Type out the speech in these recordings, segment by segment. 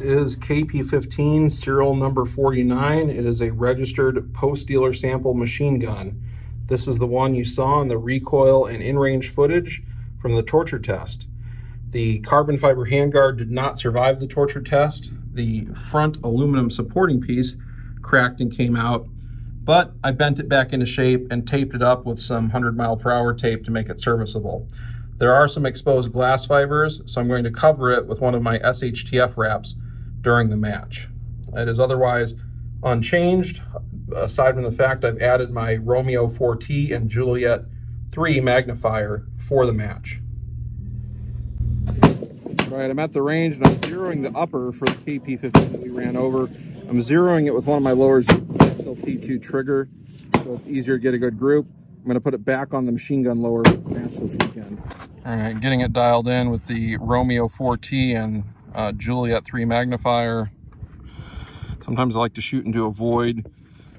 Is KP15 serial number 49. It is a registered post-dealer sample machine gun. This is the one you saw in the recoil and InRange footage from the torture test. The carbon fiber handguard did not survive the torture test. The front aluminum supporting piece cracked and came out, but I bent it back into shape and taped it up with some 100 mile per hour tape to make it serviceable. There are some exposed glass fibers, so I'm going to cover it with one of my SHTF wraps during the match. It is otherwise unchanged, aside from the fact I've added my Romeo 4T and Juliet 3 magnifier for the match. All right, I'm at the range and I'm zeroing the upper for the KP15 that we ran over. I'm zeroing it with one of my lowers SLT2 trigger, so it's easier to get a good group. I'm gonna put it back on the machine gun lower match this weekend. All right, getting it dialed in with the Romeo 4T and uh, Juliet 3 magnifier. Sometimes I like to shoot into a void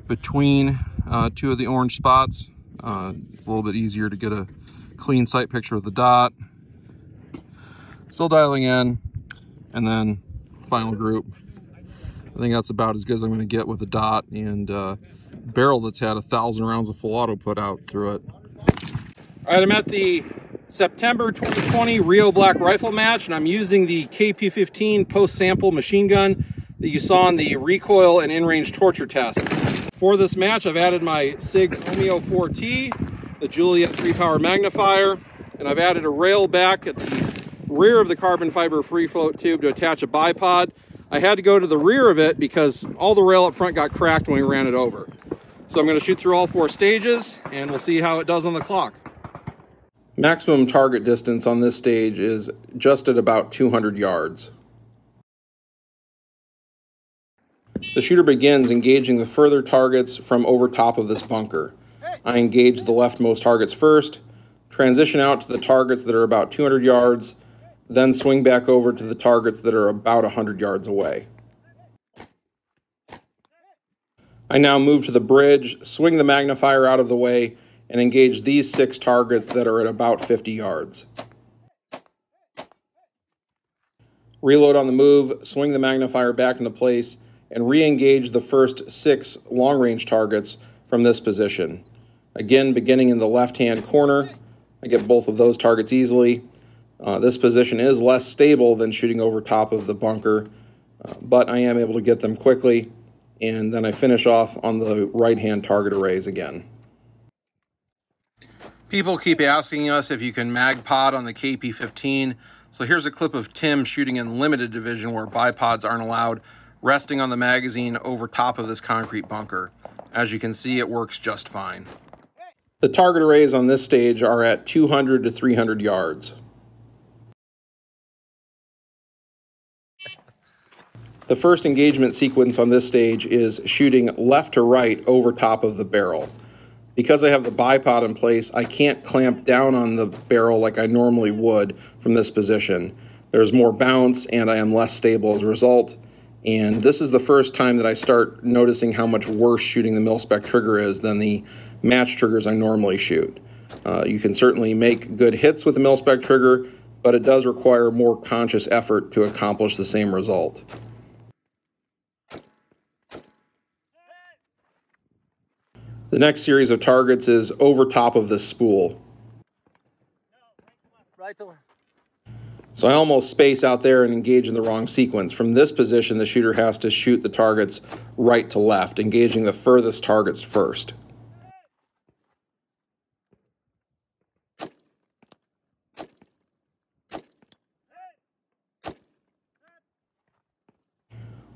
between uh, two of the orange spots. Uh, it's a little bit easier to get a clean sight picture of the dot. Still dialing in, and then final group. I think that's about as good as I'm gonna get with the dot and uh, barrel that's had a thousand rounds of full auto put out through it. All right, I'm at the September 2020 Rio Black Rifle match, and I'm using the KP-15 post-sample machine gun that you saw in the recoil and InRange torture test. For this match, I've added my SIG Romeo 4T, the Juliet 3-power magnifier, and I've added a rail back at the rear of the carbon fiber free float tube to attach a bipod. I had to go to the rear of it because all the rail up front got cracked when we ran it over. So I'm going to shoot through all four stages, and we'll see how it does on the clock. Maximum target distance on this stage is just at about 200 yards. The shooter begins engaging the further targets from over top of this bunker. I engage the leftmost targets first, transition out to the targets that are about 200 yards, then swing back over to the targets that are about 100 yards away. I now move to the bridge, swing the magnifier out of the way, and engage these six targets that are at about 50 yards. Reload on the move, swing the magnifier back into place, and re-engage the first six long-range targets from this position. Again, beginning in the left-hand corner, I get both of those targets easily. Uh, this position is less stable than shooting over top of the bunker, uh, but I am able to get them quickly, and then I finish off on the right-hand target arrays again. People keep asking us if you can mag pod on the KP15. So here's a clip of Tim shooting in limited division where bipods aren't allowed, resting on the magazine over top of this concrete bunker. As you can see, it works just fine. The target arrays on this stage are at 200 to 300 yards. The first engagement sequence on this stage is shooting left to right over top of the barrel because I have the bipod in place, I can't clamp down on the barrel like I normally would from this position. There's more bounce and I am less stable as a result. And this is the first time that I start noticing how much worse shooting the mil-spec trigger is than the match triggers I normally shoot. Uh, you can certainly make good hits with the mil-spec trigger, but it does require more conscious effort to accomplish the same result. The next series of targets is over top of this spool. So I almost space out there and engage in the wrong sequence. From this position, the shooter has to shoot the targets right to left, engaging the furthest targets first.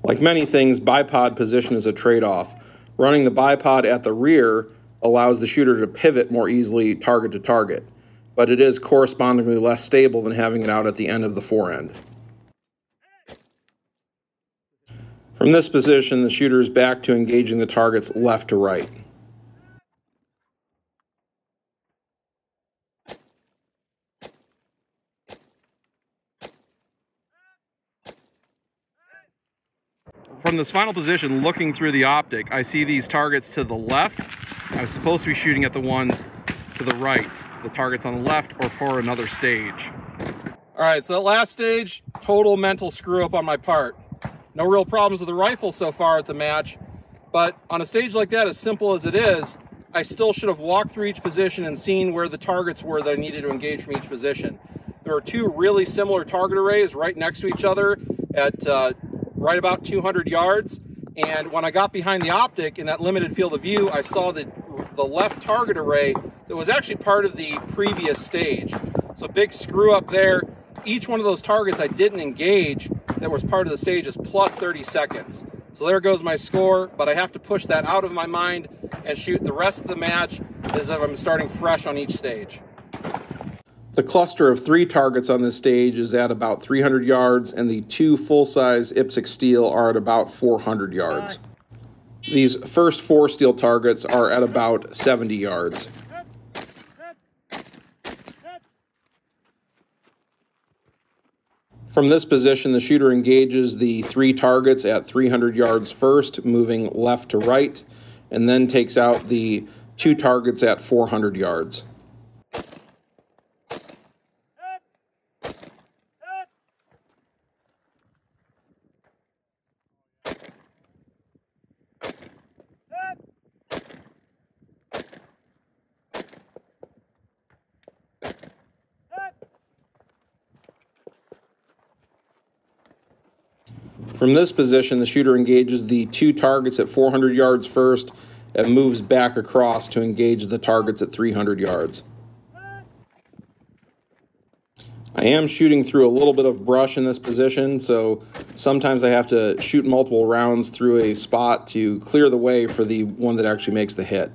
Like many things, bipod position is a trade-off. Running the bipod at the rear allows the shooter to pivot more easily target to target, but it is correspondingly less stable than having it out at the end of the forend. From this position, the shooter is back to engaging the targets left to right. From this final position, looking through the optic, I see these targets to the left. I was supposed to be shooting at the ones to the right, the targets on the left or for another stage. All right, so that last stage, total mental screw up on my part. No real problems with the rifle so far at the match, but on a stage like that, as simple as it is, I still should have walked through each position and seen where the targets were that I needed to engage from each position. There are two really similar target arrays right next to each other at uh, right about 200 yards. And when I got behind the optic in that limited field of view, I saw the, the left target array that was actually part of the previous stage. So big screw up there. Each one of those targets I didn't engage that was part of the stage is plus 30 seconds. So there goes my score, but I have to push that out of my mind and shoot the rest of the match as if I'm starting fresh on each stage. The cluster of three targets on this stage is at about 300 yards, and the two full-size IPSC steel are at about 400 yards. These first four steel targets are at about 70 yards. From this position, the shooter engages the three targets at 300 yards first, moving left to right, and then takes out the two targets at 400 yards. From this position, the shooter engages the two targets at 400 yards first and moves back across to engage the targets at 300 yards. I am shooting through a little bit of brush in this position, so sometimes I have to shoot multiple rounds through a spot to clear the way for the one that actually makes the hit.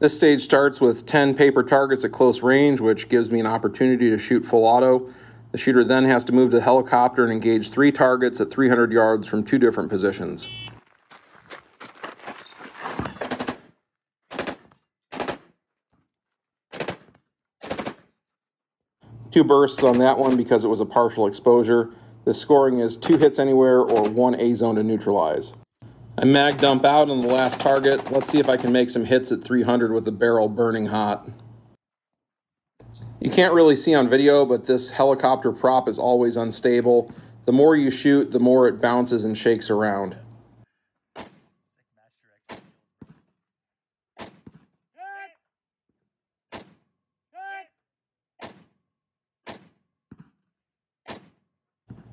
This stage starts with 10 paper targets at close range, which gives me an opportunity to shoot full auto. The shooter then has to move to the helicopter and engage three targets at 300 yards from two different positions. Two bursts on that one because it was a partial exposure. The scoring is two hits anywhere or one A zone to neutralize. I mag dump out on the last target. Let's see if I can make some hits at 300 with the barrel burning hot. You can't really see on video, but this helicopter prop is always unstable. The more you shoot, the more it bounces and shakes around.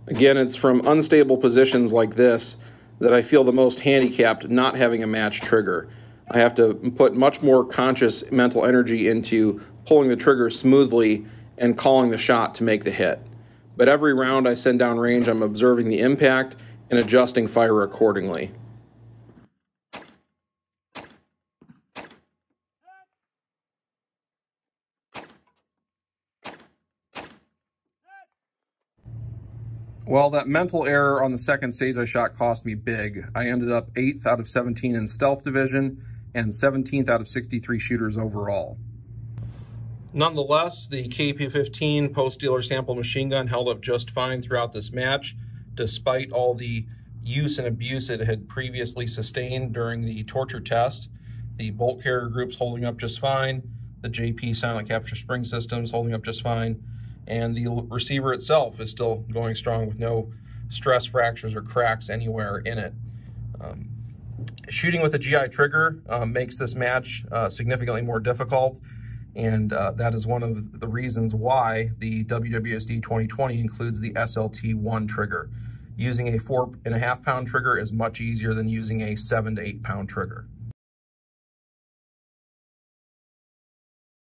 Again, it's from unstable positions like this that I feel the most handicapped not having a match trigger. I have to put much more conscious mental energy into pulling the trigger smoothly and calling the shot to make the hit. But every round I send down range, I'm observing the impact and adjusting fire accordingly. Well, that mental error on the second stage I shot cost me big. I ended up 8th out of 17 in stealth division and 17th out of 63 shooters overall. Nonetheless, the KP-15 post-dealer sample machine gun held up just fine throughout this match, despite all the use and abuse it had previously sustained during the torture test. The bolt carrier group's holding up just fine. The JP silent capture spring system's holding up just fine and the receiver itself is still going strong with no stress fractures or cracks anywhere in it. Um, shooting with a GI trigger uh, makes this match uh, significantly more difficult, and uh, that is one of the reasons why the WWSD 2020 includes the SLT1 trigger. Using a four and a half pound trigger is much easier than using a seven to eight pound trigger.